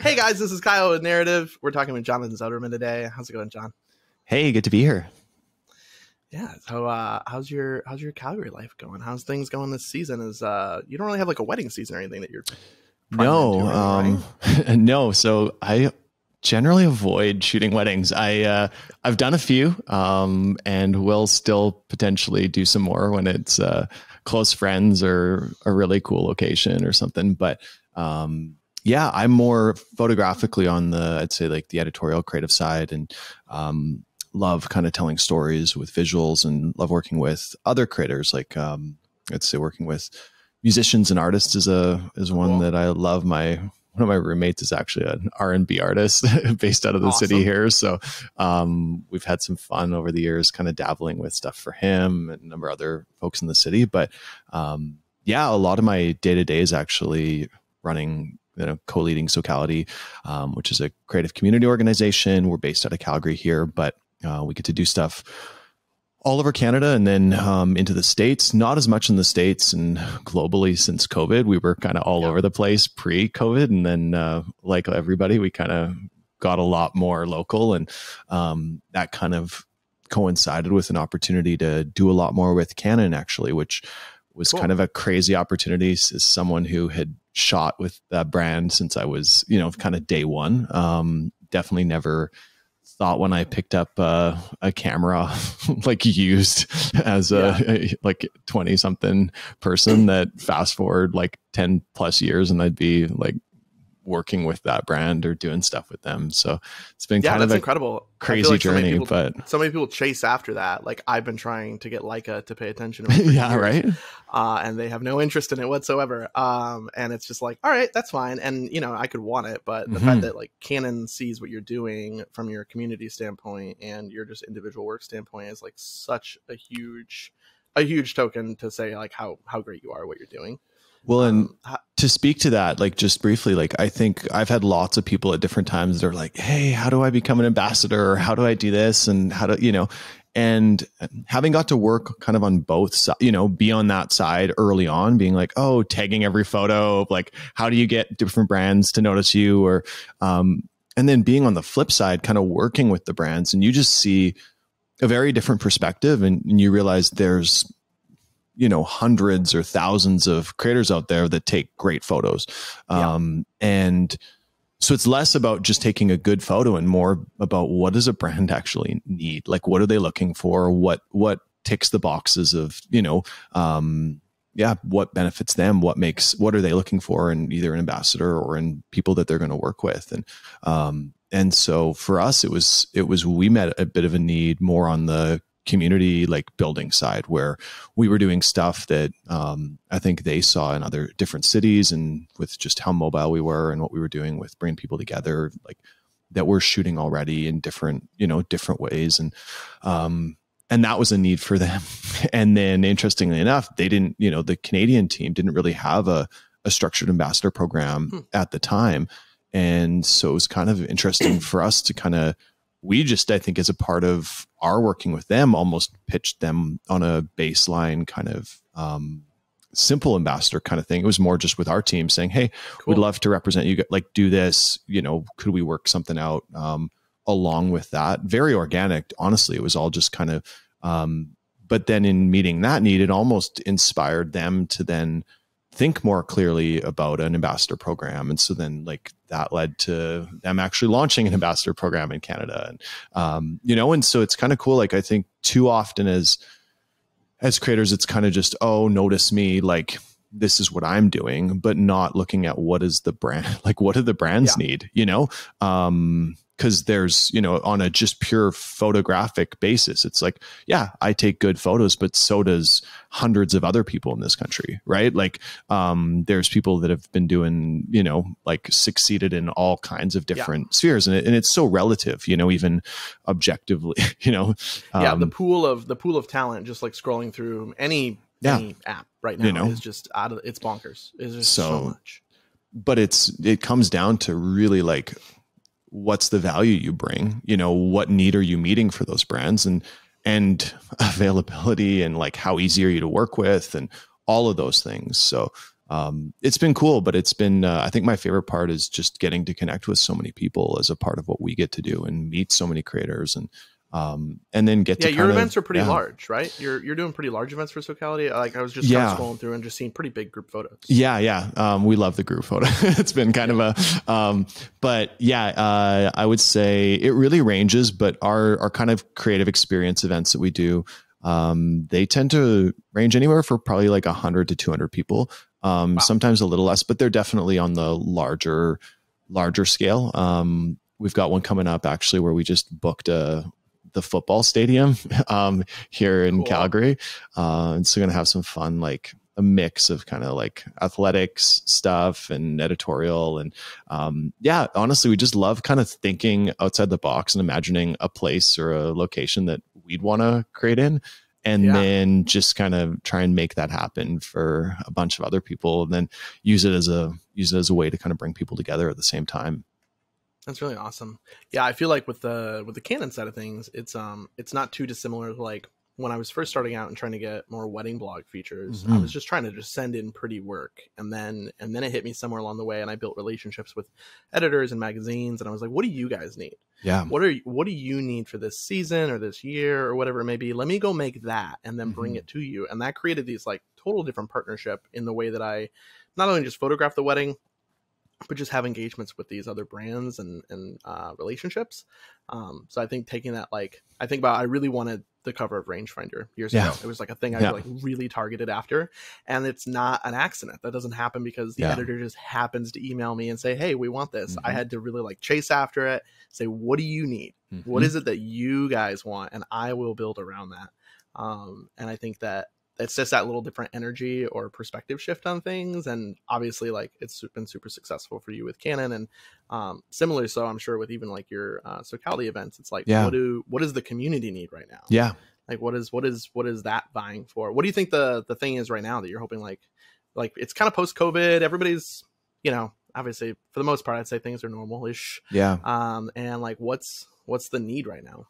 Hey guys, this is Kyle with Narrative. We're talking with Jonathan Zoeteman today. How's it going, John? Hey, good to be here. Yeah. So, uh, how's your how's your Calgary life going? How's things going this season? Is uh, you don't really have like a wedding season or anything that you're no, um, right? no. So I generally avoid shooting weddings. I uh, I've done a few, um, and will still potentially do some more when it's uh, close friends or a really cool location or something. But um, yeah, I'm more photographically on the, I'd say like the editorial creative side and um, love kind of telling stories with visuals and love working with other creators. Like, um, I'd say working with musicians and artists is a, is one cool. that I love. My, one of my roommates is actually an R&B artist based out of the awesome. city here. So um, we've had some fun over the years, kind of dabbling with stuff for him and a number of other folks in the city. But um, yeah, a lot of my day to day is actually running you know, co-leading Socality, um, which is a creative community organization. We're based out of Calgary here, but uh, we get to do stuff all over Canada and then um, into the states. Not as much in the states and globally since COVID. We were kind of all yeah. over the place pre-COVID, and then uh, like everybody, we kind of got a lot more local, and um, that kind of coincided with an opportunity to do a lot more with Canon actually, which was cool. kind of a crazy opportunity as someone who had shot with that brand since I was, you know, kind of day one. Um, definitely never thought when I picked up uh, a camera, like used as a, yeah. a like 20 something person that fast forward like 10 plus years and I'd be like working with that brand or doing stuff with them. So it's been yeah, kind of an incredible crazy like journey. So people, but so many people chase after that. Like I've been trying to get Leica to pay attention. yeah, years, right. Uh, and they have no interest in it whatsoever. Um, and it's just like, all right, that's fine. And you know, I could want it, but the mm-hmm. fact that like Canon sees what you're doing from your community standpoint and your just individual work standpoint is like such a huge, a huge token to say like how how great you are, what you're doing. Well, and um, to speak to that, like just briefly, like I think I've had lots of people at different times that are like, Hey, how do I become an ambassador? Or how do I do this? And how do, you know, and having got to work kind of on both sides, you know, be on that side early on, being like, oh, tagging every photo, like how do you get different brands to notice you? Or, um, and then being on the flip side, kind of working with the brands and you just see a very different perspective and, and you realize there's you know hundreds or thousands of creators out there that take great photos. Um, yeah. and so it's less about just taking a good photo and more about what does a brand actually need? Like what are they looking for? What what ticks the boxes of you know um, yeah what benefits them? What makes what are they looking for in either an ambassador or in people that they're going to work with? And um, and so for us it was it was we met a bit of a need more on the community like building side where we were doing stuff that um, I think they saw in other different cities and with just how mobile we were and what we were doing with bringing people together like that we're shooting already in different you know different ways. And um, and that was a need for them. And then interestingly enough they didn't you know the Canadian team didn't really have a, a structured ambassador program hmm. at the time. And so it was kind of interesting for us to kind of we just i think as a part of our working with them almost pitched them on a baseline kind of um, simple ambassador kind of thing it was more just with our team saying hey cool. we'd love to represent you like do this you know could we work something out um, along with that very organic honestly it was all just kind of um, but then in meeting that need it almost inspired them to then think more clearly about an ambassador program. And so then like that led to them actually launching an ambassador program in Canada. And, um, you know, and so it's kind of cool. Like I think too often as, as creators, it's kind of just, oh, notice me. Like this is what I'm doing, but not looking at what is the brand, like what do the brands yeah. need, you know? Um, because there's you know on a just pure photographic basis it's like yeah i take good photos but so does hundreds of other people in this country right like um there's people that have been doing you know like succeeded in all kinds of different yeah. spheres and, it, and it's so relative you know even objectively you know um, yeah the um, pool of the pool of talent just like scrolling through any yeah. any app right now you know? is just out of it's bonkers is just so, so much but it's it comes down to really like what's the value you bring? You know what need are you meeting for those brands? And and availability and like how easy are you to work with? And all of those things. So um, it's been cool, but it's been, uh, I think my favorite part is just getting to connect with so many people as a part of what we get to do and meet so many creators and, um, and then get yeah, to your events of, are pretty yeah. large, right? You're you're doing pretty large events for Socality. Like I was just Yeah. kind of scrolling through and just seeing pretty big group photos. Yeah, yeah. Um, we love the group photo. it's been kind of a, um, but yeah, uh, I would say it really ranges. But our our kind of creative experience events that we do, um, they tend to range anywhere for probably like hundred to two hundred people. Um, Wow. Sometimes a little less, but they're definitely on the larger larger scale. Um, we've got one coming up actually where we just booked a the football stadium um, here in Cool. Calgary. Uh, and so we're gonna have some fun, like a mix of kind of like athletics stuff and editorial and um, yeah, honestly, we just love kind of thinking outside the box and imagining a place or a location that we'd want to create in. And Yeah. then just kind of try and make that happen for a bunch of other people, and then use it as a use it as a way to kind of bring people together at the same time. That's really awesome. Yeah, I feel like with the with the Canon side of things, it's um it's not too dissimilar to like when I was first starting out and trying to get more wedding blog features. I Mhm. was just trying to just send in pretty work, and then and then it hit me somewhere along the way, and I built relationships with editors and magazines, and I was like, what do you guys need? Yeah, What are what do you need for this season or this year or whatever it may be? Let me go make that and then bring Mhm. it to you. And that created these like total different partnership in the way that I not only just photograph the wedding, but just have engagements with these other brands and and uh, relationships. Um, so I think taking that like I think about I really wanted the cover of Rangefinder years Yeah. ago. It was like a thing I Yeah. like really targeted after, and it's not an accident. That doesn't happen because the Yeah. editor just happens to email me and say, "Hey, we want this." I Mhm. had to really like chase after it, say, "What do you need? What Mhm. is it that you guys want?" And I will build around that. Um, and I think that it's just that little different energy or perspective shift on things and obviously like it's been super successful for you with canon and um similarly so i'm sure with even like your uh socality events it's like Yeah. what do what does the community need right now yeah. like what is what is what is that vying for what do you think the the thing is right now that you're hoping like like it's kind of post covid everybody's you know obviously for the most part i'd say things are normal-ish Yeah. um and like what's what's the need right now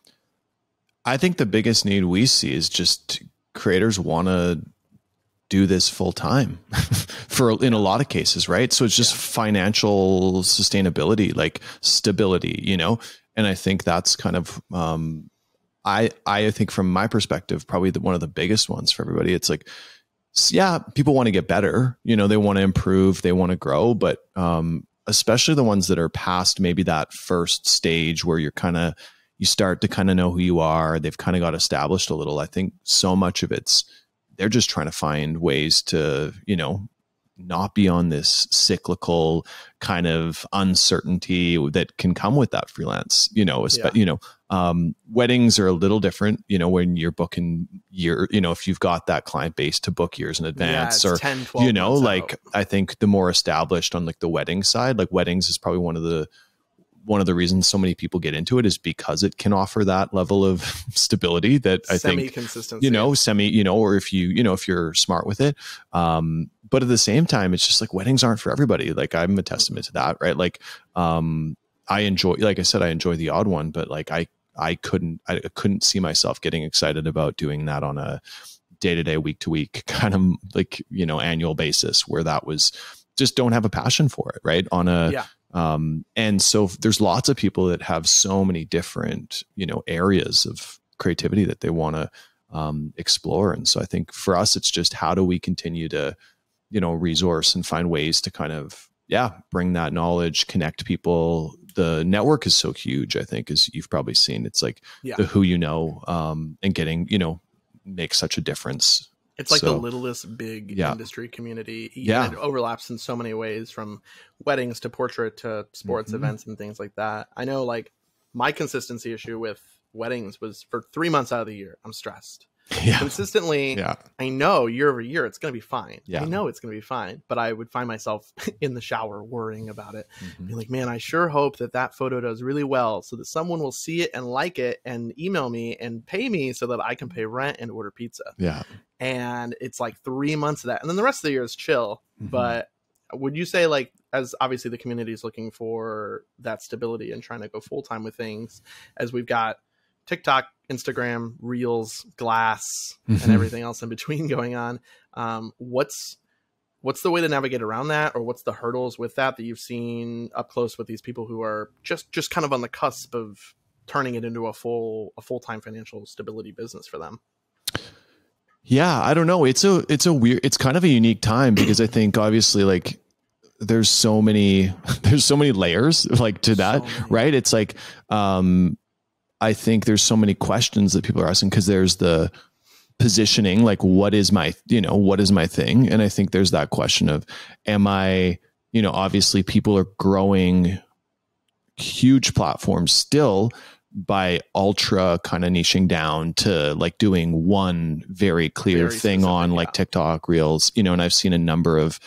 I think the biggest need we see is just creators want to do this full time for in a lot of cases, right? So it's just Yeah. financial sustainability, like stability, you know. And I think that's kind of um I I think from my perspective probably the, one of the biggest ones for everybody. It's like yeah, people want to get better, you know, they want to improve, they want to grow, but um especially the ones that are past maybe that first stage where you're kind of you start to kind of know who you are. They've kind of got established a little. I think so much of it's they're just trying to find ways to, you know, not be on this cyclical kind of uncertainty that can come with that freelance, you know, Yeah. you know, um, weddings are a little different, you know, when you're booking year, you know, if you've got that client base to book years in advance yeah, or 10 you know like out. i think the more established on like the wedding side like weddings is probably one of the one of the reasons so many people get into it is because it can offer that level of stability that i think you know semi you know or if you you know if you're smart with it. Um but at the same time it's just like weddings aren't for everybody. Like i'm a testament to that right? Like um i enjoy like i said i enjoy the odd one but like i i couldn't i couldn't see myself getting excited about doing that on a day to day week to week kind of like you know annual basis where that was just don't have a passion for it right? On a Yeah. Um and so there's lots of people that have so many different you know areas of creativity that they want to um, explore. And so i think for us it's just how do we continue to you know resource and find ways to kind of yeah bring that knowledge connect people. The network is so huge i think as you've probably seen. It's like Yeah. the who you know um, and getting you know makes such a difference It's like So- the littlest big Yeah. industry community. Yeah. It overlaps in so many ways from weddings to portrait to sports Mhm. events and things like that. I know like my consistency issue with weddings was for three months out of the year, I'm stressed. yeah Consistently, yeah I know year over year it's going to be fine. Yeah. I know it's going to be fine, but I would find myself in the shower worrying about it. Mhm. Be like, man, I sure hope that that photo does really well so that someone will see it and like it and email me and pay me so that I can pay rent and order pizza yeah and it's like three months of that and then the rest of the year is chill Mhm. but would you say like as obviously the community is looking for that stability and trying to go full-time with things as we've got tiktok instagram reels glass Mhm. and everything else in between going on. Um, what's what's the way to navigate around that or what's the hurdles with that that you've seen up close with these people who are just just kind of on the cusp of turning it into a full a full-time financial stability business for them? Yeah i don't know. It's a it's a weird it's kind of a unique time because i think obviously like there's so many there's so many layers like to that so right? It's like um i think there's so many questions that people are asking because there's the positioning like what is my you know what is my thing? And i think there's that question of am i you know obviously people are growing huge platforms still by ultra kind of niching down to like doing one very clear very thing on like TikTok reels, you know, and I've seen a number of,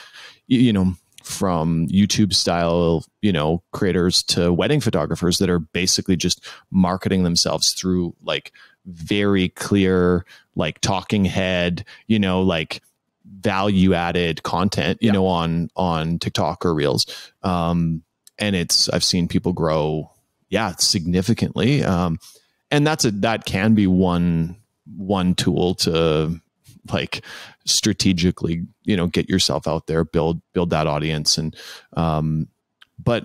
you know, from YouTube style, you know, creators to wedding photographers that are basically just marketing themselves through like very clear, like talking head, you know, like value added content, you yeah. know, on on TikTok or Reels. Um, and it's I've seen people grow, yeah, significantly. Um, and that's a that can be one one tool to like strategically, you know, get yourself out there, build build that audience, and um, but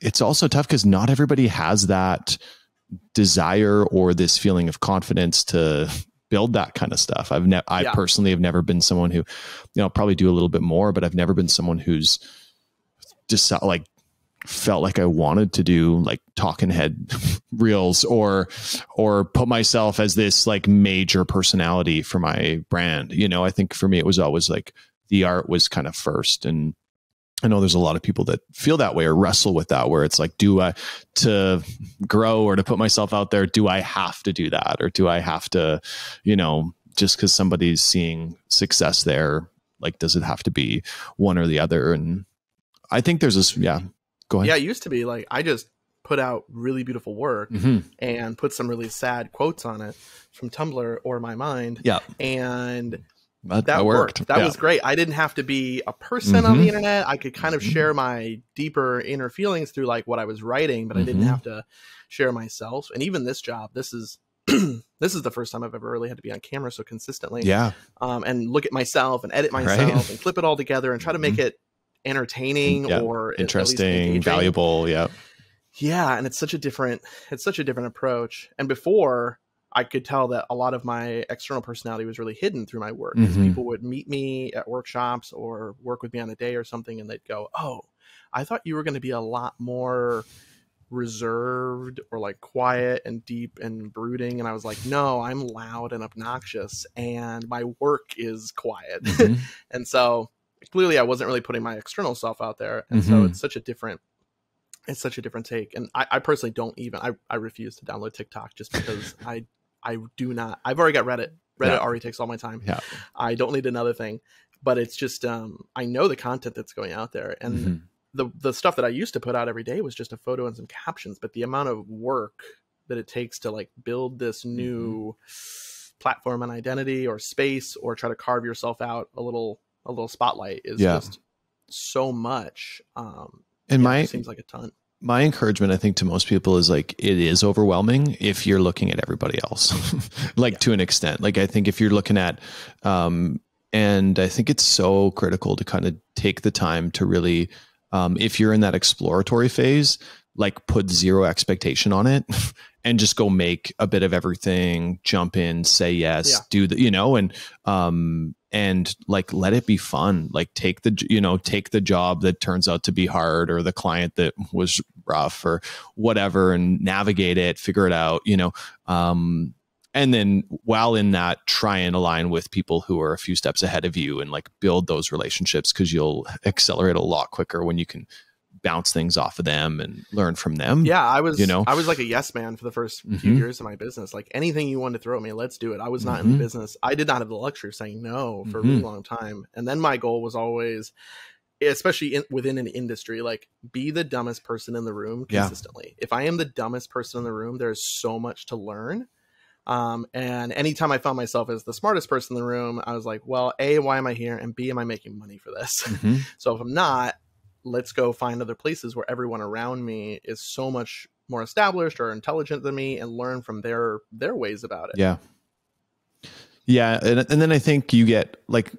it's also tough because not everybody has that desire or this feeling of confidence to build that kind of stuff. I've never, I yeah. personally have never been someone who, you know, probably do a little bit more, but I've never been someone who's just like felt like I wanted to do like talking head reels or or put myself as this like major personality for my brand. You know, I think for me it was always like the art was kind of first and I know there's a lot of people that feel that way or wrestle with that, where it's like, do I to grow or to put myself out there? Do I have to do that, or do I have to, you know, just because somebody's seeing success there, like, does it have to be one or the other? And I think there's this, yeah. Go ahead. Yeah, it used to be like I just put out really beautiful work mm-hmm. and put some really sad quotes on it from Tumblr or my mind. Yeah, and that, that worked. worked. That yeah. was great. I didn't have to be a person mm-hmm. on the mm-hmm. internet. I could kind of mm-hmm. share my deeper inner feelings through like what I was writing, but. I didn't mm-hmm. have to share myself. And even this job, this is this is the first time I've ever really had to be on camera so consistently. Yeah. Um, and look at myself and edit myself right? and clip it all together and try to make mm-hmm. it entertaining yeah. or interesting, valuable. Yeah. Yeah, and it's such a different it's such a different approach. And before I could tell that a lot of my external personality was really hidden through my work. Mm-hmm. People would meet me at workshops or work with me on a day or something, and they'd go, "Oh, I thought you were going to be a lot more reserved or like quiet and deep and brooding." And I was like, "No, I'm loud and obnoxious, and my work is quiet." Mm-hmm. and so clearly, I wasn't really putting my external self out there, and mm-hmm. so it's such a different it's such a different take and I, I, personally don't even I, I refuse to download tiktok just because i I do not. I've already got Reddit. Reddit yeah. already takes all my time. Yeah. I don't need another thing. But it's just um, I know the content that's going out there, and mm-hmm. the the stuff that I used to put out every day was just a photo and some captions. But the amount of work that it takes to like build this mm-hmm. new mm-hmm. platform and identity or space, or try to carve yourself out a little a little spotlight is yeah. just so much. Um, and yeah, my seems like a ton my encouragement i think to most people is like it is overwhelming if you're looking at everybody else like yeah. to an extent like i think if you're looking at um and i think it's so critical to kind of take the time to really um if you're in that exploratory phase like put zero expectation on it and just go make a bit of everything jump in say yes yeah. do the you know and um and like let it be fun. Like take the you know take the job that turns out to be hard or the client that was rough or whatever and navigate it figure it out you know um and then while in that try and align with people who are a few steps ahead of you and like build those relationships because you'll accelerate a lot quicker when you can bounce things off of them and learn from them. Yeah, I was you know I was like a yes man for the 1st mm-hmm. few years of my business. Like anything you want to throw at me, let's do it. I was not mm-hmm. in the mm-hmm. business. I did not have the luxury of saying no for mm-hmm. a really mm-hmm. long time. And then my goal was always especially in, within an industry like be the dumbest person in the room consistently. Yeah. If I am the dumbest person in the room, there's so much to learn. Um, and anytime I found myself as the smartest person in the room, I was like, well, A, why am I here? And B, am I making money for this? Mm-hmm. so if I'm not, let's go find other places where everyone around me is so much more established or intelligent than me and learn from their their ways about it. Yeah. Yeah, and and then I think you get like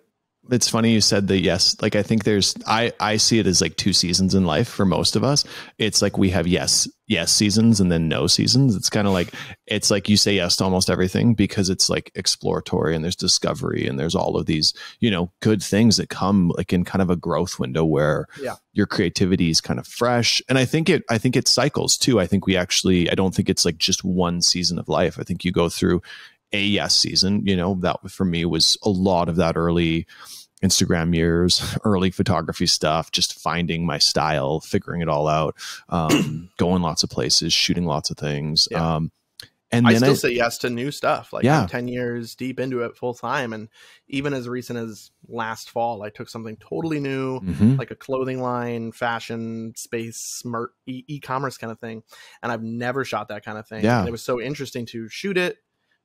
it's funny you said that yes like i think there's i i see it as like two seasons in life for most of us. It's like we have yes yes seasons and then no seasons. It's kind of like it's like you say yes to almost everything because it's like exploratory and there's discovery and there's all of these you know good things that come like in kind of a growth window where yeah. your creativity is kind of fresh. And i think it i think it cycles too. I think we actually i don't think it's like just one season of life. I think you go through a yes season. You know, that for me was a lot of that early Instagram years, early photography stuff, just finding my style, figuring it all out, um, going lots of places, shooting lots of things. Yeah. Um, and then I still I, say yes to new stuff. Like yeah. I'm 10 years deep into it full time. And even as recent as last fall, I took something totally new, mm-hmm. like a clothing line, fashion, space, smart e- commerce kind of thing. And I've never shot that kind of thing. Yeah. And it was so interesting to shoot it,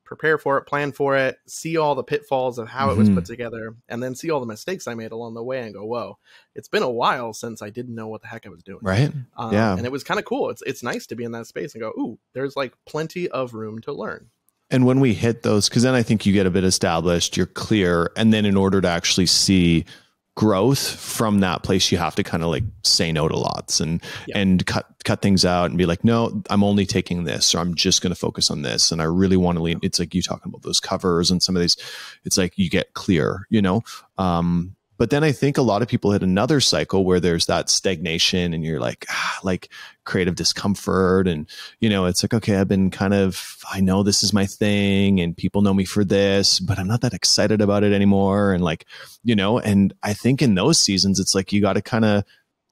prepare for it, plan for it, see all the pitfalls of how mm-hmm. it was put mm-hmm. together, and then see all the mistakes I made along the way and go, whoa, it's been a while since I didn't know what the heck I was doing. Right. Um, yeah. And it was kind of cool. It's, it's nice to be in that space and go, ooh, there's like plenty of room to learn. And when we hit those, because then I think you get a bit established, you're clear. And then in order to actually see growth from that place you have to kind of like say no to lots and yeah. and cut cut things out and be like no i'm only taking this or i'm just going to focus on this. And i really want to lean it's like you talking about those covers and some of these it's like you get clear you know? Um but then I think a lot of people hit another cycle where there's that stagnation and you're like, ah, like creative discomfort. And, you know, it's like, okay, I've been kind of, I know this is my thing and people know me for this, but I'm not that excited about it anymore. And like, you know, and I think in those seasons, it's like you got to kind of,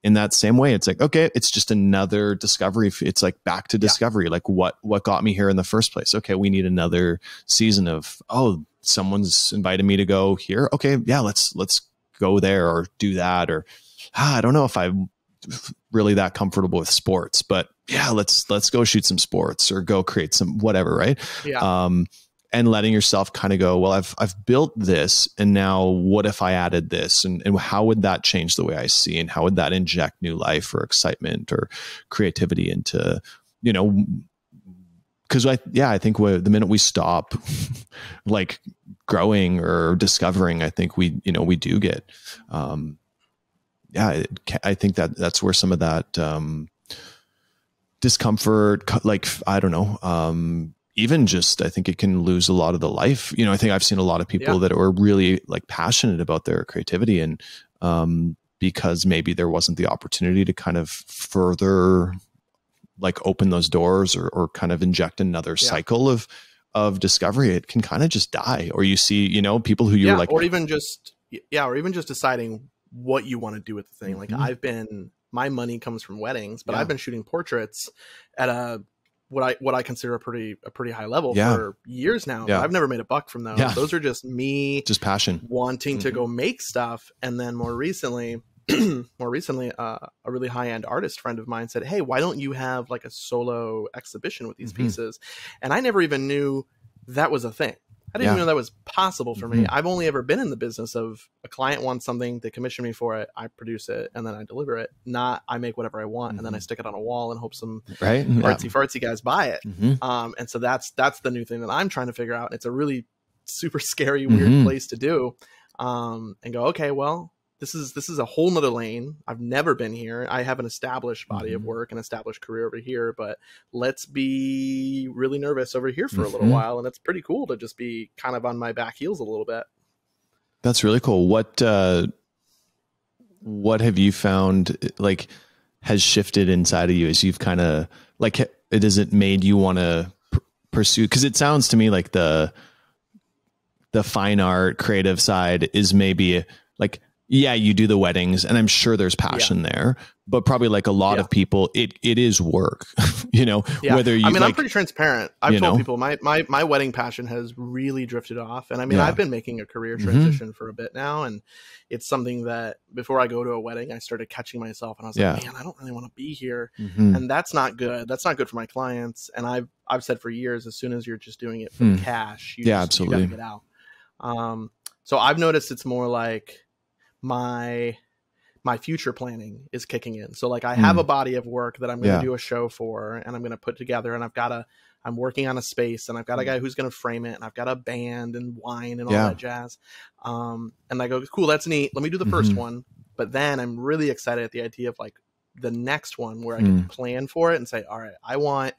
in that same way it's like okay it's just another discovery it's like back to discovery yeah. like what what got me here in the first place okay we need another season of oh someone's invited me to go here okay yeah let's let's go there or do that or ah, I don't know if I'm really that comfortable with sports, but yeah, let's let's go shoot some sports or go create some whatever, right? Yeah. Um, and letting yourself kind of go, well, I've I've built this, and now what if I added this, and and how would that change the way I see, and how would that inject new life or excitement or creativity into, you know, because I yeah I think the minute we stop like growing or discovering, I think we you know we do get um, yeah I think that that's where some of that um, discomfort like I don't know um, even just I think it can lose a lot of the life. You know I think I've seen a lot of people yeah. that are really like passionate about their creativity and um, because maybe there wasn't the opportunity to kind of further like open those doors or, or kind of inject another yeah. cycle of of discovery it can kind of just die or you see you know people who you're yeah, like or even just yeah or even just deciding what you want to do with the thing mm-hmm. like i've been my money comes from weddings but yeah. i've been shooting portraits at a what I what I consider a pretty a pretty high level yeah. for years now. Yeah. I've never made a buck from those. Yeah. Those are just me just passion wanting mm-hmm. to go make stuff. And then more recently, more recently, uh, a really high end artist friend of mine said, "Hey, why don't you have like a solo exhibition with these mm-hmm. pieces?" And I never even knew that was a thing. I didn't yeah. even know that was possible for mm-hmm. me. I've only ever been in the business of a client wants something, they commission me for it, I produce it, and then I deliver it. Not I make whatever I want mm-hmm. and then I mm-hmm. stick it on a wall and hope some right? artsy yeah. fartsy guys buy it. Mm-hmm. Um, and so that's that's the new thing that I'm trying to figure out. It's a really super scary, weird mm-hmm. place to do. Um, and go, okay, well, this is this is a whole nother lane i've never been here i have an established body mm-hmm. of work and established career over here but let's be really nervous over here for mm-hmm. a little mm-hmm. while and it's pretty cool to just be kind of on my back heels a little bit that's really cool what uh what have you found like has shifted inside of you as you've kind of like it has it made you want to pr- pursue because it sounds to me like the the fine art creative side is maybe like yeah, you do the weddings, and I'm sure there's passion yeah. there, but probably like a lot yeah. of people, it it is work. you know, yeah. whether you. I mean, like, I'm pretty transparent. I've told know? people my my my wedding passion has really drifted off, and I mean, I've been making a career mm-hmm. transition mm-hmm. for a bit now, and it's something that before I go to a wedding, I started catching myself, and I was like, man, I don't really want to be here, mm-hmm. and that's not good. That's not good for my clients, and I've I've said for years, as soon as you're just doing it for mm. cash, you yeah, just, absolutely, you gotta get out. Um, so I've noticed it's more like my my future planning is kicking in. So like I have Mm. a body of work that I'm going to Yeah. do a show for and I'm going to put together and I've got a I'm working on a space and I've got a guy who's going to frame it and I've got a band and wine and all. Yeah. that jazz. Um and I go cool, that's neat. Let me do the first Mhm. one. But then I'm really excited at the idea of like the next one where I Mm. can plan for it and say, "All right, I want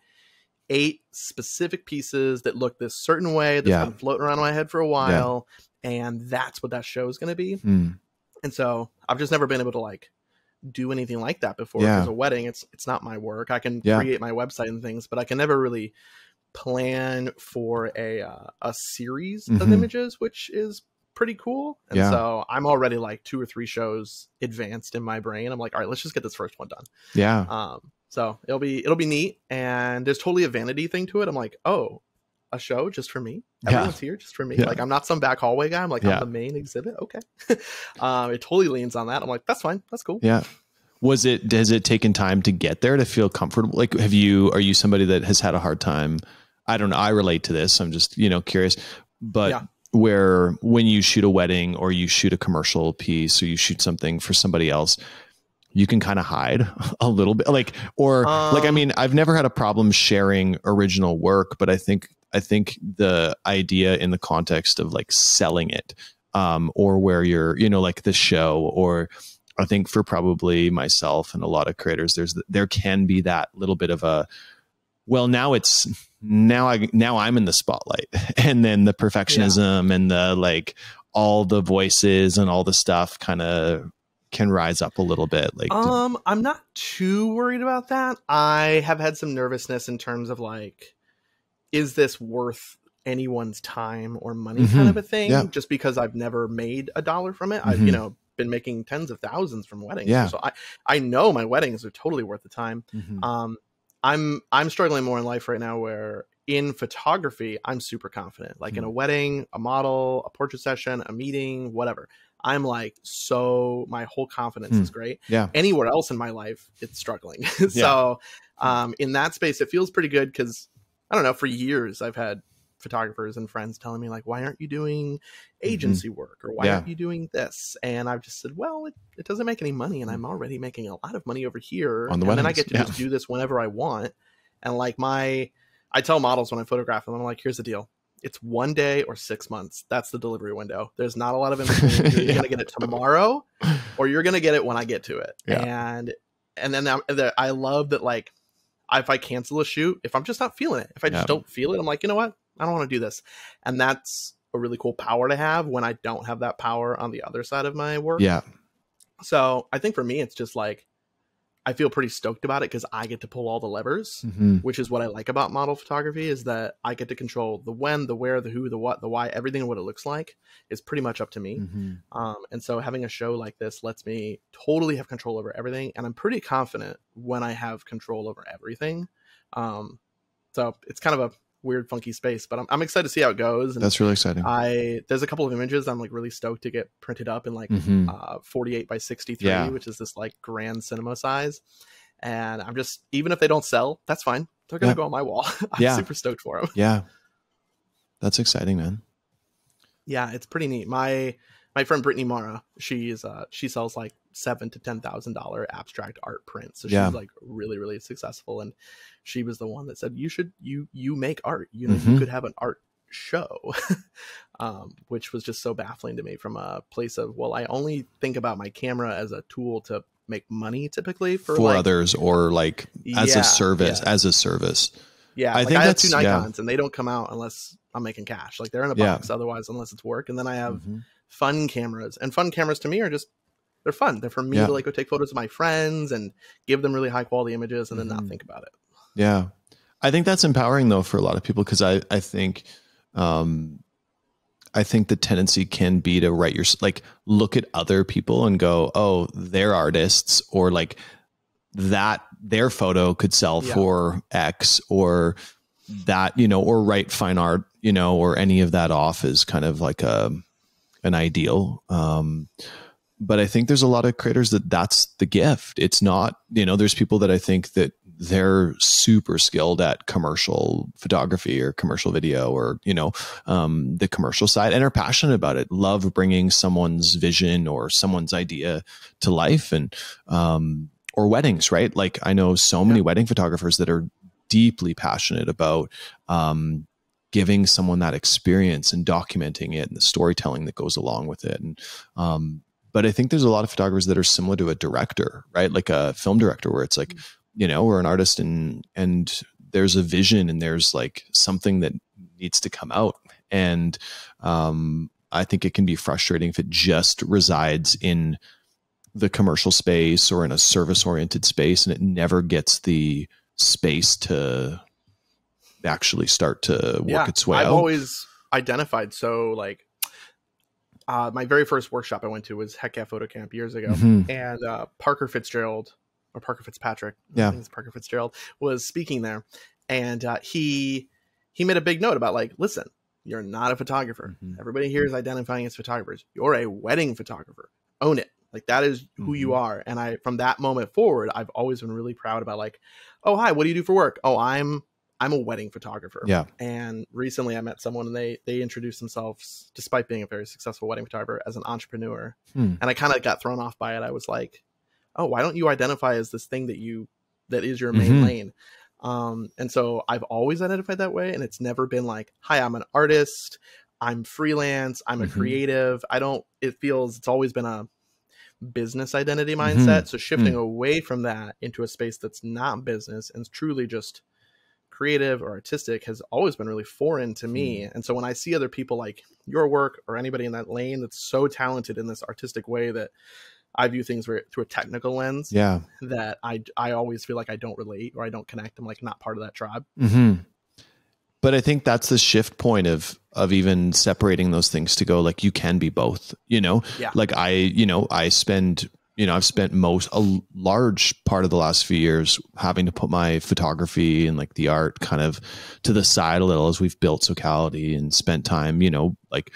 eight specific pieces that look this certain way that's Yeah. been floating around my head for a while." And that's what that show is going to be. Mm. And so I've just never been able to like do anything like that before. Yeah. Because a wedding, it's it's not my work. I can Yeah. create my website and things, but I can never really plan for a uh, a series of Mhm. images, which is pretty cool. And Yeah. so I'm already like two or three shows advanced in my brain. I'm like, all right, let's just get this first one done. Yeah. Um, so it'll be it'll be neat, and there's totally a vanity thing to it. I'm like, oh, a show just for me. Yeah. Everyone's here just for me. Yeah. Like I'm not some back hallway guy. I'm like Yeah. I'm the main exhibit. Okay, um, it totally leans on that. I'm like, that's fine. That's cool. Yeah. Was it has it taken time to get there to feel comfortable? Like have you are you somebody that has had a hard time? I don't know. I relate to this. I'm just, you know, curious. But Yeah. where when you shoot a wedding or you shoot a commercial piece or you shoot something for somebody else, you can kind of hide a little bit. Like or like I Um, mean, I've never had a problem sharing original work, but I think I think the idea in the context of like selling it um, or where you're, you know, like the show, or I think for probably myself and a lot of creators, there's there can be that little bit of a, well, now it's now I now I'm in the spotlight, and then the perfectionism and the like, all the voices and all the stuff kind of can rise up a little bit. Like, Um, I'm not too worried about that. I have had some nervousness in terms of like, is this worth anyone's time or money Mhm. kind of a thing? Yeah. Just because I've never made a dollar from it. I've, Mhm. you know, been making tens of thousands from weddings. Yeah. So I, I know my weddings are totally worth the time. Mhm. Um, I'm I'm struggling more in life right now where in photography I'm super confident. Like in a wedding, a model, a portrait session, a meeting, whatever. I'm like so my whole confidence Hmm. is great. Yeah. Anywhere else in my life, it's struggling. so um, in that space, it feels pretty good because I don't know. For years, I've had photographers and friends telling me like, "Why aren't you doing agency work?" or "Why Mm-hmm. Yeah. aren't you doing this?" And I've just said, "Well, it, it doesn't make any money, and I'm already making a lot of money over here, On the and then I get to yeah. just do this whenever I want." And like my, I tell models when I photograph them, I'm like, "Here's the deal." It's one day or six months. That's the delivery window. There's not a lot of in between. You're Yeah. gonna get it tomorrow, or you're gonna get it when I get to it. And and then the, I love that like if I cancel a shoot, if I'm just not feeling it, if I just Yeah. don't feel it, I'm like, you know what? I don't want to do this. And that's a really cool power to have when I don't have that power on the other side of my work. Yeah. So I think for me, it's just like I feel pretty stoked about it because I get to pull all the levers, Mhm. which is what I like about model photography is that I get to control the when, the where, the who, the what, the why, everything and what it looks like is pretty much up to me. Mhm. Um, and so having a show like this lets me totally have control over everything. And I'm pretty confident when I have control over everything. Um, so it's kind of a weird, funky space, but I'm, I'm excited to see how it goes. And That's really exciting. I, there's a couple of images I'm like really stoked to get printed up in like Mhm. uh, 48 by 63, Yeah. which is this like grand cinema size. And I'm just, even if they don't sell, that's fine. They're going to Yeah. go on my wall. I'm Yeah. super stoked for them. Yeah. That's exciting, man. Yeah, it's pretty neat. My my friend Brittany Mara, she's uh she sells like seven to ten thousand dollar abstract art prints. So she's Yeah. like really, really successful. And she was the one that said, You should you you make art. You know, Mhm. you could have an art show. um, which was just so baffling to me from a place of, well, I only think about my camera as a tool to make money typically for, For, like, others or like as Yeah, a service, yeah. as a service. Yeah, I like think I have two. Nikons and they don't come out unless I'm making cash. Like they're in a box otherwise unless it's work. And then I have Mhm. Fun cameras. And fun cameras to me are just they're fun. They're for me Yeah. to like go take photos of my friends and give them really high quality images and then not Mhm. think about it. Yeah. I think that's empowering though for a lot of people because I, I think um I think the tendency can be to write your like look at other people and go, oh, they're artists or like that their photo could sell Yeah. for X or that, you know, or write fine art, you know, or any of that off is kind of like a an ideal. Um but I think there's a lot of creators that that's the gift. It's not, you know, there's people that I think that they're super skilled at commercial photography or commercial video or you know um, the commercial side and are passionate about it love bringing someone's vision or someone's idea to life and um, or weddings right like i know so many yeah. wedding photographers that are deeply passionate about um, giving someone that experience and documenting it and the storytelling that goes along with it and um, but I think there's a lot of photographers that are similar to a director, right? Like a film director, where it's like, mm-hmm you know, or an artist and and there's a vision and there's like something that needs to come out. And um, I think it can be frustrating if it just resides in the commercial space or in a service oriented space and it never gets the space to actually start to work yeah, its way I've out. always identified so like uh, my very first workshop I went to was Heck Yeah Photo Camp years ago, mm-hmm. and uh, Parker Fitzgerald or Parker Fitzpatrick. Yeah, I think it's Parker Fitzgerald was speaking there, and uh, he he made a big note about like, listen, you're not a photographer. Mm-hmm. Everybody here is identifying as photographers. You're a wedding photographer. Own it. Like that is who mm-hmm. you are. And I from that moment forward, I've always been really proud about like, oh hi, what do you do for work? Oh, I'm I'm a wedding photographer. Yeah. And recently I met someone and they they introduced themselves, despite being a very successful wedding photographer, as an entrepreneur. Hmm. And I kind of got thrown off by it. I was like, oh why don't you identify as this thing that you that is your main mm-hmm. lane um and so i've always identified that way and it's never been like hi i'm an artist i'm freelance i'm a mm-hmm. creative i don't it feels it's always been a business identity mindset mm-hmm. so shifting mm. away from that into a space that's not business and truly just creative or artistic has always been really foreign to me mm. and so when i see other people like your work or anybody in that lane that's so talented in this artistic way that I view things through a technical lens. Yeah. That I I always feel like I don't relate or I don't connect. I'm like not part of that tribe. Mm-hmm. But I think that's the shift point of of even separating those things to go like you can be both. You know, yeah. Like I, you know, I spend you know, I've spent most a large part of the last few years having to put my photography and like the art kind of to the side a little as we've built Socality and spent time, you know, like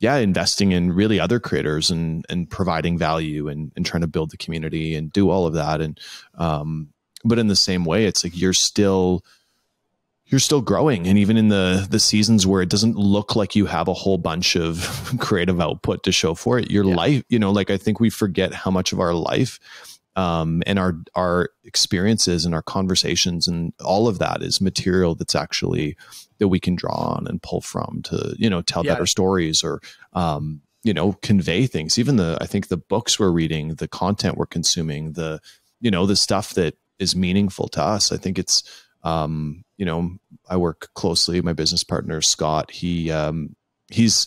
yeah, investing in really other creators and and providing value and and trying to build the community and do all of that. And um, but in the same way, it's like you're still you're still growing and even in the the seasons where it doesn't look like you have a whole bunch of creative output to show for it your yeah. life you know like i think we forget how much of our life um, and our our experiences and our conversations and all of that is material that's actually that we can draw on and pull from to you know tell yeah. better stories or um, you know convey things even the i think the books we're reading the content we're consuming the you know the stuff that is meaningful to us i think it's um, you know i work closely my business partner scott he um, he's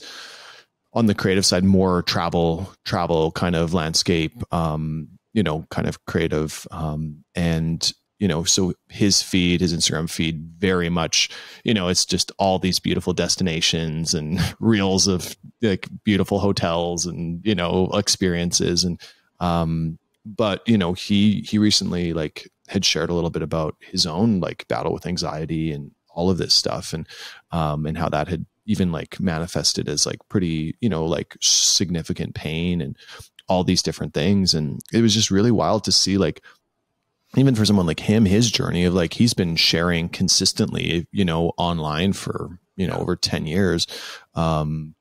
on the creative side more travel travel kind of landscape um, you know, kind of creative. Um, and, you know, so his feed, his Instagram feed, very much, you know, it's just all these beautiful destinations and reels of like beautiful hotels and, you know, experiences. And, um, but, you know, he, he recently like had shared a little bit about his own like battle with anxiety and all of this stuff and, um, and how that had even like manifested as like pretty you know like significant pain and all these different things. And it was just really wild to see like even for someone like him, his journey of like he's been sharing consistently, you know, online for, you know, over 10 years. Um,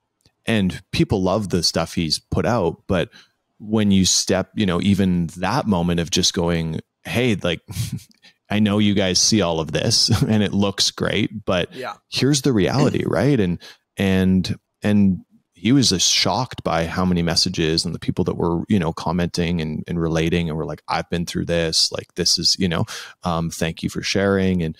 and people love the stuff he's put out. But when you step, you know, even that moment of just going, Hey, like, I know you guys see all of this and it looks great, but yeah. here's the reality, right? And, and, and he was just shocked by how many messages and the people that were you know commenting and, and relating and were like i've been through this like this is you know um, thank you for sharing and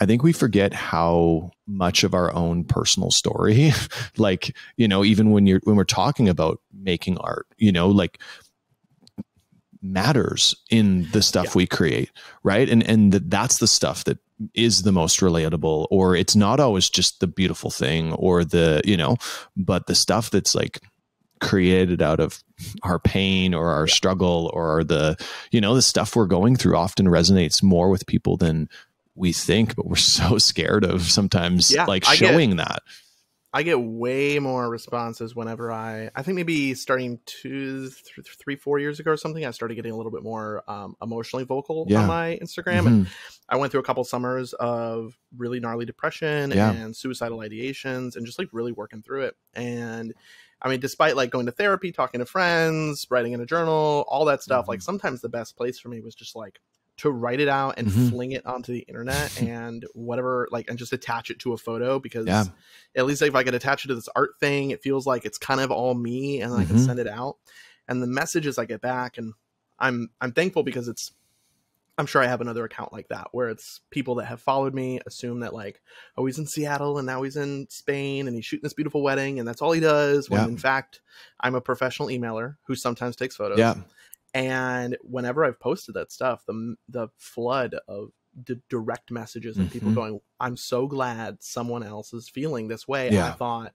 i think we forget how much of our own personal story like you know even when you're when we're talking about making art you know like matters in the stuff yeah. we create right and and that's the stuff that is the most relatable or it's not always just the beautiful thing or the you know but the stuff that's like created out of our pain or our yeah. struggle or the you know the stuff we're going through often resonates more with people than we think but we're so scared of sometimes yeah, like showing that I get way more responses whenever I, I think maybe starting two, th- three, four years ago or something, I started getting a little bit more um, emotionally vocal Yeah. on my Instagram. Mhm. And I went through a couple summers of really gnarly depression Yeah. and suicidal ideations and just like really working through it. And I mean, despite like going to therapy, talking to friends, writing in a journal, all that stuff, Mm-hmm. like sometimes the best place for me was just like to write it out and Mhm. fling it onto the internet and whatever, like, and just attach it to a photo because Yeah. at least if I could attach it to this art thing, it feels like it's kind of all me and I can Mhm. send it out. And the messages I get back, and I'm I'm thankful because it's I'm sure I have another account like that where it's people that have followed me assume that like, oh, he's in Seattle and now he's in Spain and he's shooting this beautiful wedding and that's all he does. When Yeah. in fact, I'm a professional emailer who sometimes takes photos. Yeah. And whenever I've posted that stuff, the the flood of d- direct messages and people Mhm. going, "I'm so glad someone else is feeling this way." Yeah. I thought,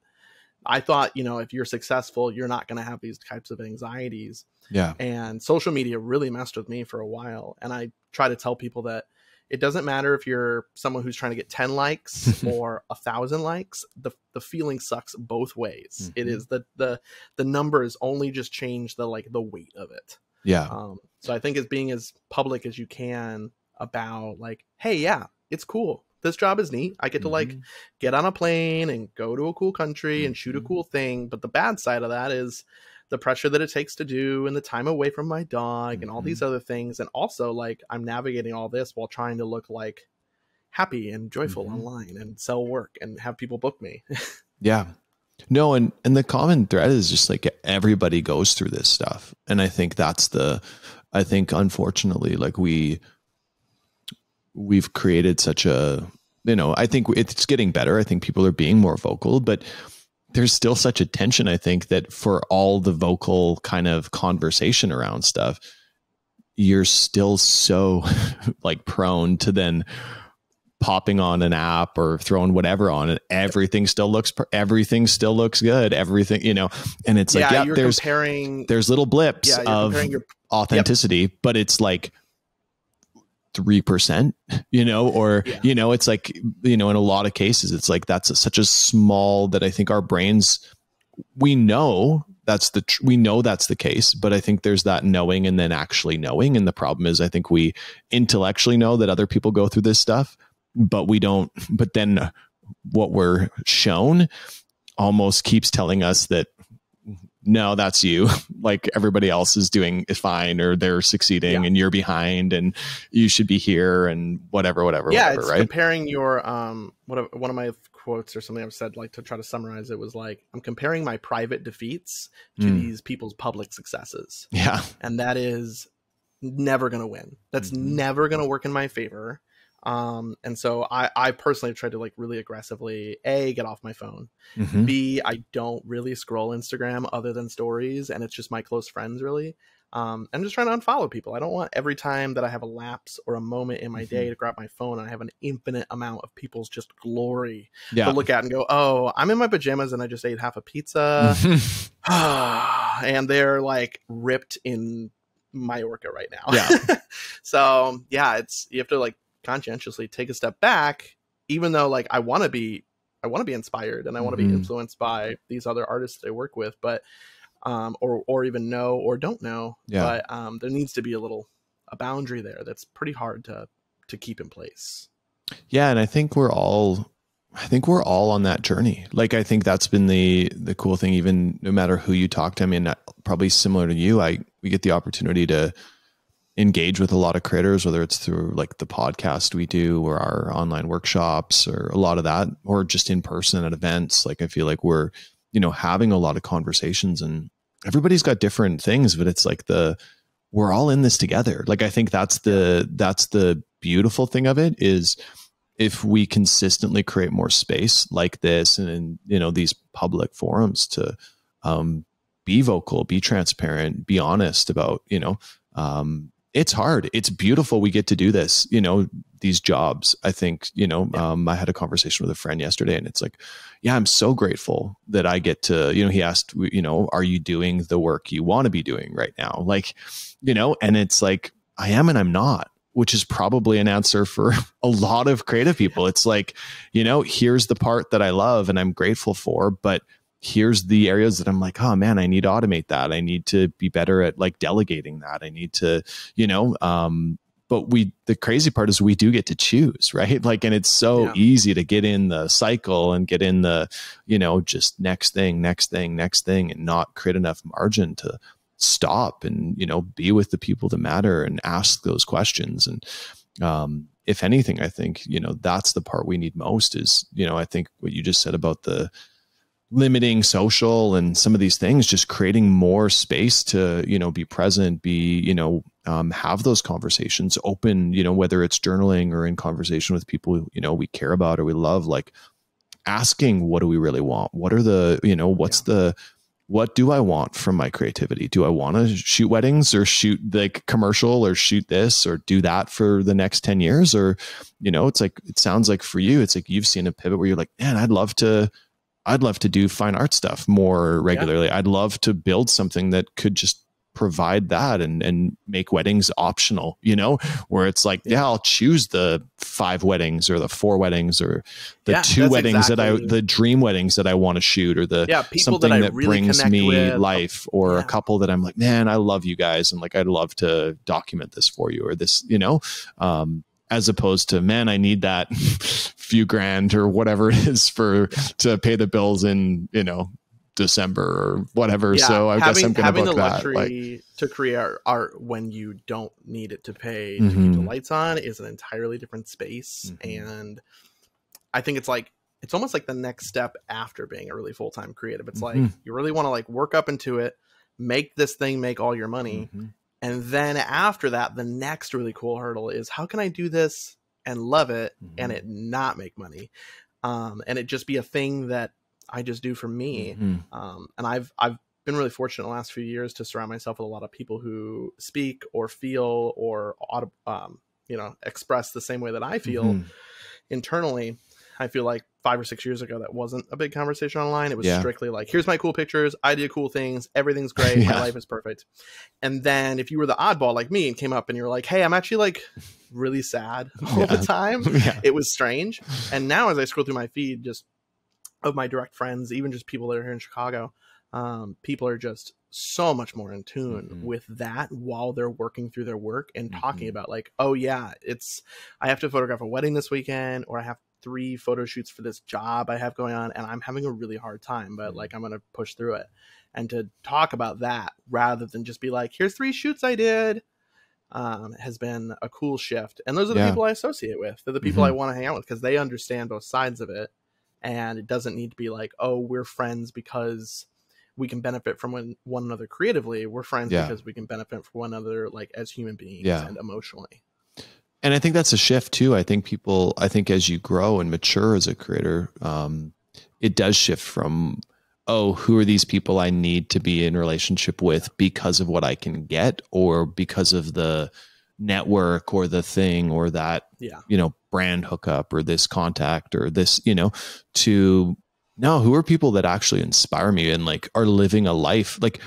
I thought, you know, if you're successful, you're not going to have these types of anxieties. Yeah. And social media really messed with me for a while. And I try to tell people that it doesn't matter if you're someone who's trying to get 10 likes or a thousand likes. The the feeling sucks both ways. It Mhm. is the the the numbers only just change the like the weight of it. Yeah. Um, so I think as being as public as you can about like, hey, yeah, it's cool. This job is neat. I get to like Mhm. get on a plane and go to a cool country and shoot a Mhm. cool thing. But the bad side of that is the pressure that it takes to do and the time away from my dog and all these Mm-hmm. other things. And also like I'm navigating all this while trying to look like happy and joyful Mhm. online and sell work and have people book me. Yeah. No, and and the common thread is just like everybody goes through this stuff. And I think that's the I think unfortunately like we we've created such a you know, I think it's getting better. I think people are being more vocal, but there's still such a tension I think that for all the vocal kind of conversation around stuff, you're still so like prone to then popping on an app or throwing whatever on it everything still looks everything still looks good everything you know and it's like yeah, you're there's comparing there's little blips yeah, of your authenticity but it's like 3% you know or Yeah. you know it's like you know in a lot of cases it's like that's a, such a small that i think our brains we know that's the tr- we know that's the case but i think there's that knowing and then actually knowing and the problem is i think we intellectually know that other people go through this stuff but we don't but then what we're shown almost keeps telling us that no that's you like everybody else is doing is fine or they're succeeding Yeah. and you're behind and you should be here and whatever whatever yeah, whatever it's right comparing your um what one of my quotes or something I've said like to try to summarize it was like I'm comparing my private defeats to Mm. these people's public successes. yeah And that is never going to win. That's Mhm. never going to work in my favor. Um and so I I personally have tried to like really aggressively a get off my phone. Mhm. B I don't really scroll Instagram other than stories and it's just my close friends really. Um, I'm just trying to unfollow people. I don't want every time that I have a lapse or a moment in my Mhm. day to grab my phone and I have an infinite amount of people's just glory yeah to look at and go, oh, I'm in my pajamas and I just ate half a pizza. Mhm. and they're like ripped in Majorca right now. Yeah. so yeah, it's you have to like conscientiously take a step back, even though like I want to be, I want to be inspired and I want to Mhm. be influenced by these other artists I work with, but um, or or even know or don't know. Yeah. But um, there needs to be a little a boundary there that's pretty hard to to keep in place. Yeah, and I think we're all I think we're all on that journey. Like I think that's been the the cool thing even no matter who you talk to. I mean probably similar to you, I we get the opportunity to engage with a lot of creators whether it's through like the podcast we do or our online workshops or a lot of that or just in person at events. Like I feel like we're you know having a lot of conversations and everybody's got different things but it's like the we're all in this together. Like I think that's the that's the beautiful thing of it is if we consistently create more space like this and, in you know these public forums to um, be vocal be transparent be honest about you know um, it's hard. It's beautiful we get to do this you know these jobs i think you know um, i had a conversation with a friend yesterday and it's like yeah i'm so grateful that i get to you know he asked you know are you doing the work you want to be doing right now? Like you know and it's like i am and i'm not which is probably an answer for a lot of creative people. It's like, you know, here's the part that I love and I'm grateful for, but here's the areas that I'm like, oh man, I need to automate that. I need to be better at like delegating that. I need to, you know, um, but we the crazy part is we do get to choose right like and it's so yeah. easy to get in the cycle and get in the you know just next thing next thing next thing and not create enough margin to stop and you know be with the people that matter and ask those questions and um if anything i think you know that's the part we need most is you know i think what you just said about the limiting social and some of these things just creating more space to you know be present be you know um, have those conversations open you know whether it's journaling or in conversation with people you know we care about or we love like asking what do we really want what are the you know what's yeah. the what do I want from my creativity? Do I want to shoot weddings or shoot like commercial or shoot this or do that for the next 10 years? Or, you know, it's like, it sounds like for you, it's like you've seen a pivot where you're like, man, I'd love to I'd love to do fine art stuff more regularly. Yeah. I'd love to build something that could just provide that and and make weddings optional, you know, where it's like, yeah, yeah I'll choose the five weddings or the four weddings or the yeah, two weddings exactly. that I the dream weddings that I want to shoot or the yeah, something that, that really brings me with. life or a couple that I'm like, man, I love you guys and like I'd love to document this for you or this, you know. Um as opposed to man i need that few grand or whatever it is for to pay the bills in you know december or whatever yeah, so i having, guess i'm gonna having book the luxury that, like, to create art, when you don't need it to pay mm-hmm. to keep the mm-hmm. lights on is an entirely different space mm-hmm. and i think it's like it's almost like the next step after being a really full-time creative it's mm-hmm. like you really want to like work up into it make this thing make all your money mm-hmm. And then after that, the next really cool hurdle is how can I do this and love it mm-hmm. and it not make money? Um, and it just be a thing that I just do for me. Mm-hmm. Um, and I've, I've been really fortunate the last few years to surround myself with a lot of people who speak or feel or, um, you know, express the same way that I feel mm-hmm. internally. I feel like five or six years ago that wasn't a big conversation online. It was yeah. strictly like, here's my cool pictures, I do cool things, everything's great, yeah. my life is perfect. And then if you were the oddball like me and came up and you were like, hey, I'm actually like really sad all yeah. the time, it was strange. And now as I scroll through my feed, just of my direct friends, even just people that are here in Chicago, um, people are just so much more in tune mm-hmm. with that while they're working through their work and mm-hmm. talking about like, oh yeah, it's I have to photograph a wedding this weekend, or I have three photo shoots for this job I have going on, and I'm having a really hard time, but mm-hmm. like I'm gonna push through it. And to talk about that rather than just be like, here's three shoots I did, um, has been a cool shift. And those are the yeah. people I associate with. They're the people mm-hmm. I want to hang out with because they understand both sides of it. And it doesn't need to be like, oh, we're friends because we can benefit from one, one another creatively. We're friends yeah. because we can benefit from one another like as human beings yeah. and emotionally and I think that's a shift too. I think people, I think as you grow and mature as a creator, um, it does shift from, oh, who are these people I need to be in relationship with because of what I can get or because of the network or the thing or that, yeah. you know, brand hookup or this contact or this, you know, to no, who are people that actually inspire me and like are living a life like,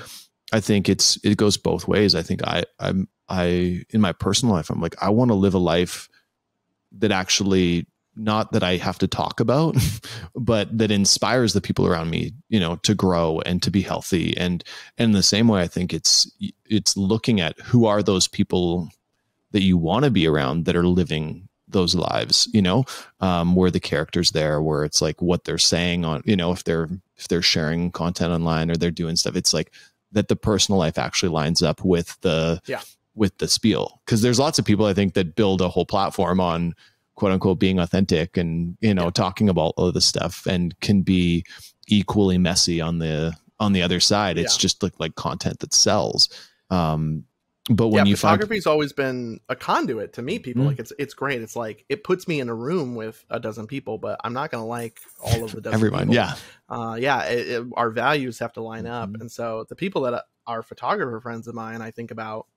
I think it's it goes both ways. I think I I'm I in my personal life I'm like I want to live a life that actually not that I have to talk about, but that inspires the people around me, you know, to grow and to be healthy. And, and the same way, I think it's, it's looking at who are those people that you want to be around that are living those lives, you know, um, where the characters there, where it's like what they're saying on, you know, if they're, if they're sharing content online or they're doing stuff, it's like that the personal life actually lines up with the, yeah with the spiel because there's lots of people I think that build a whole platform on quote unquote being authentic and you know yeah. talking about all of this stuff and can be equally messy on the on the other side. It's yeah. just like like content that sells. Um, but when yeah, you photography's find... always been a conduit to meet people. Mm-hmm. Like it's it's great. It's like it puts me in a room with a dozen people, but I'm not gonna like all of the dozen everyone. People. Yeah, uh, yeah. It, it, our values have to line mm-hmm. up, and so the people that are photographer friends of mine, I think about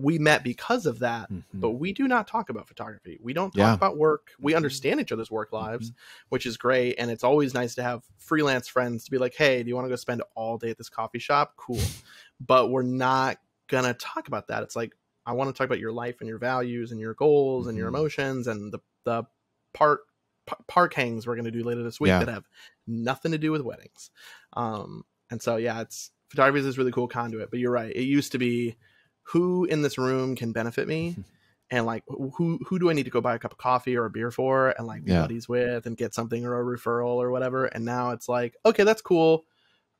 we met because of that mm-hmm. but we do not talk about photography we don't talk yeah. about work we mm-hmm. understand each other's work lives mm-hmm. which is great and it's always nice to have freelance friends to be like hey do you want to go spend all day at this coffee shop cool but we're not gonna talk about that it's like I want to talk about your life and your values and your goals and your Mhm. emotions and the the part p- park hangs we're going to do later this week Yeah. that have nothing to do with weddings. Um, and so yeah, it's photography is this really cool conduit. But you're right. It used to be who in this room can benefit me. And like who who do I need to go buy a cup of coffee or a beer for and like be Yeah. buddies with and get something or a referral or whatever. And now it's like, okay, that's cool.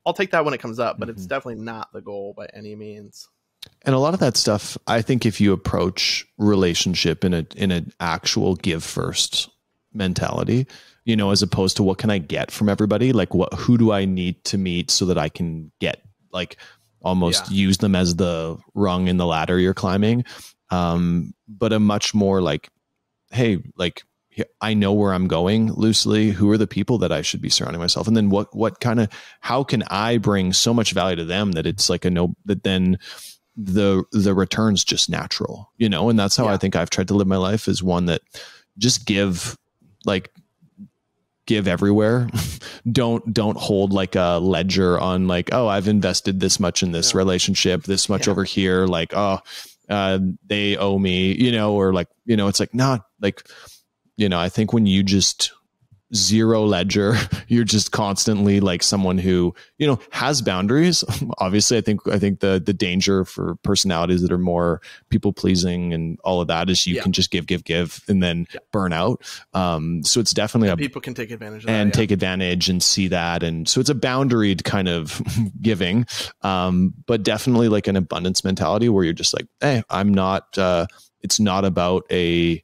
I'll take that when it comes up, but it's Mhm. definitely not the goal by any means. and a lot of that stuff i think if you approach relationship in a in an actual give first mentality you know as opposed to what can i get from everybody like what who do i need to meet so that i can get like almost use them as the rung in the ladder you're climbing um but a much more like hey like I know where I'm going loosely. Who are the people that I should be surrounding myself? And then what what kind of how can I bring so much value to them that it's like a no that then the the returns just natural, you know? And that's how Yeah. I think I've tried to live my life is one that just give like give everywhere. don't don't hold like a ledger on like, oh, I've invested this much in this Yeah. relationship, this much Yeah. over here, like, oh, uh, they owe me, you know, or like, you know, it's like not like you know, I think when you just zero ledger, you're just constantly like someone who, you know, has boundaries. Obviously, I think I think the the danger for personalities that are more people pleasing and all of that is you Yeah. can just give, give, give and then Yeah. burn out. Um, so it's definitely a People can take advantage of that. and yeah. take advantage and see that and so it's a boundaried kind of giving um but definitely like an abundance mentality where you're just like hey i'm not uh it's not about a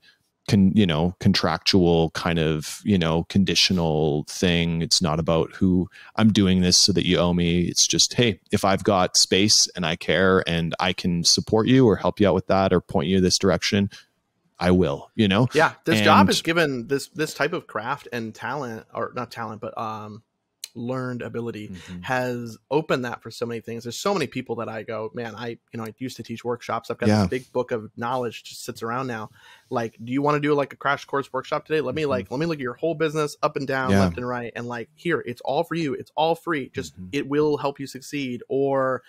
con, you know contractual kind of you know conditional thing. It's not about who i'm doing this so that you owe me. It's just hey if i've got space and i care and i can support you or help you out with that or point you this direction i will you know? Yeah, this job is given this this type of craft and talent, or not talent, but um, learned ability Mm-hmm. has opened that for so many things. There's so many people that I go, man, I you know I used to teach workshops. I've got Yeah. this big book of knowledge just sits around now. Like, do you want to do like a crash course workshop today? Let me Mhm. like let me look at your whole business up and down, Yeah. left and right, and like here, it's all for you. It's all free. Just Mhm. it will help you succeed. Or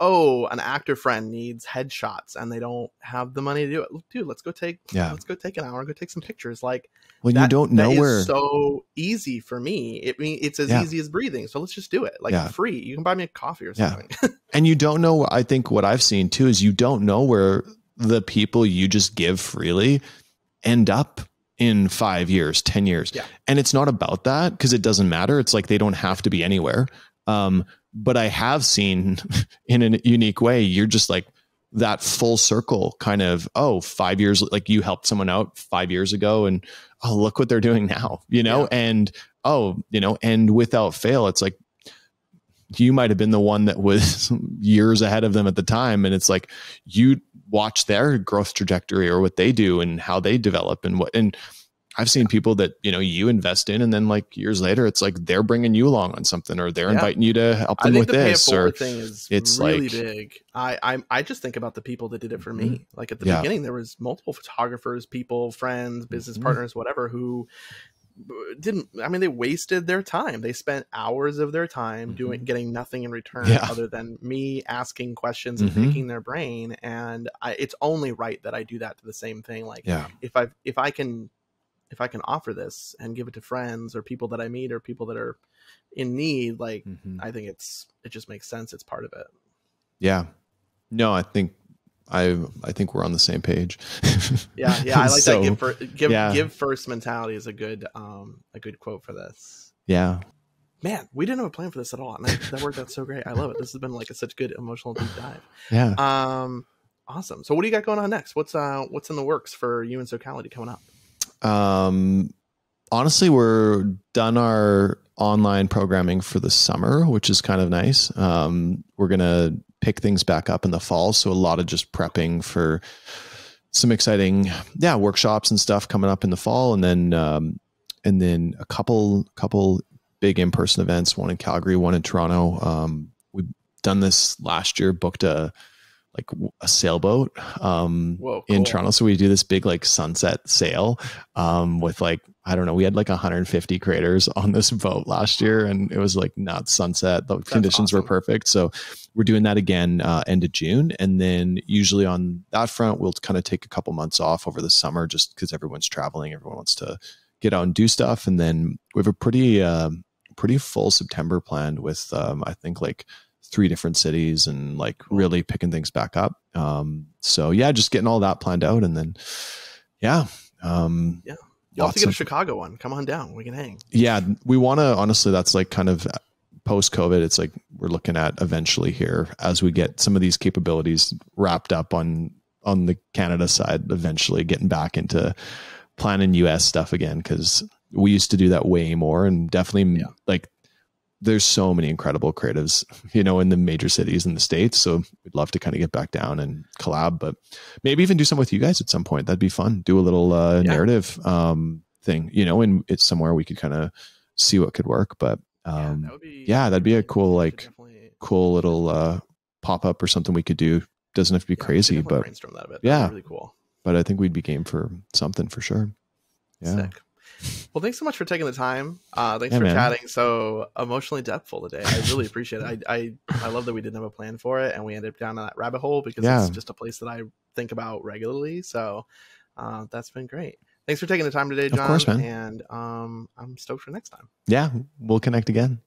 oh, an actor friend needs headshots and they don't have the money to do it. Dude, let's go take Yeah. let's go take an hour and go take some pictures. Like when that- you don't know where so easy for me. It mean it's as Yeah. easy as breathing. So let's just do it. Like Yeah. free. You can buy me a coffee or Yeah. something. and you don't know i think what i've seen too is you don't know where the people you just give freely end up in five years ten years Yeah. and it's not about that because it doesn't matter it's like they don't have to be anywhere um, but i have seen in a unique way you're just like that full circle kind of oh five years like you helped someone out five years ago and oh look what they're doing now you know Yeah. and oh you know and without fail it's like you might have been the one that was years ahead of them at the time and it's like you watch their growth trajectory or what they do and how they develop and what and i've seen people that you know you invest in and then like years later it's like they're bringing you along on something or they're Yeah. inviting you to help them with the this or thing is it's really like- big. I, I I just think about the people that did it for me. Like at the Yeah. beginning, there was multiple photographers, people, friends, business Mhm. partners, whatever, who didn't. I mean, they wasted their time. They spent hours of their time doing getting nothing in return Mm-hmm. Yeah. other than me asking questions and Mhm. picking their brain. And I, it's only right that I do that to the same thing. Like yeah if I if I can if I can offer this and give it to friends or people that I meet or people that are in need, like I think it's it just makes sense. It's part of it. yeah no i think i i think we're on the same page Yeah, yeah. I like So, that. Give, fir- give yeah. give first mentality is a good um a good quote for this. yeah Man, we didn't have a plan for this at all, and that, that worked out so great. I love it. This has been like a, such good emotional deep dive. yeah Um, awesome. So, what do you got going on next? What's uh what's in the works for you and Socality coming up? Um, honestly, we're done our online programming for the summer, which is kind of nice. Um, we're gonna pick things back up in the fall, so a lot of just prepping for some exciting, yeah, workshops and stuff coming up in the fall, and then um, and then a couple couple big in person events, one in Calgary, one in Toronto. Um, we've done this last year, booked a like a sailboat um, Whoa, in. Toronto. So we do this big like sunset sail um, with like I don't know. We had like 150 creators on this boat last year, and it was like not sunset. The conditions were perfect. So we're doing that again uh, end of June, and then usually on that front we'll kind of take a couple months off over the summer just because everyone's traveling. Everyone wants to get out and do stuff, and then we have a pretty uh, pretty full September planned with um, I think like three different cities and like really picking things back up. Um, so yeah, just getting all that planned out, and then yeah. Um, You'll have to get a of- Chicago one. Come on down. We can hang. yeah we want to honestly that's like kind of post covid it's like we're looking at eventually here as we get some of these capabilities wrapped up on on the canada side eventually getting back into planning us stuff again because we used to do that way more and definitely Yeah. like there's so many incredible creatives you know in the major cities in the states so we'd love to kind of get back down and collab but maybe even do something with you guys at some point that'd be fun do a little uh Yeah. narrative um thing you know and it's somewhere we could kind of see what could work but um that would be. yeah, that'd be a cool, like, cool little uh pop up or something we could do doesn't have to be yeah, crazy but brainstorm that a bit. yeah. That'd really cool. but i think we'd be game for something for sure yeah Sick. Well, thanks so much for taking the time. Uh, thanks Yeah, for man. chatting so emotionally depthful today. I really appreciate it. I, I I love that we didn't have a plan for it and we ended up down that rabbit hole because Yeah. it's just a place that I think about regularly. So uh, that's been great. Thanks for taking the time today, Of John. course, man. And um, I'm stoked for next time. yeah we'll connect again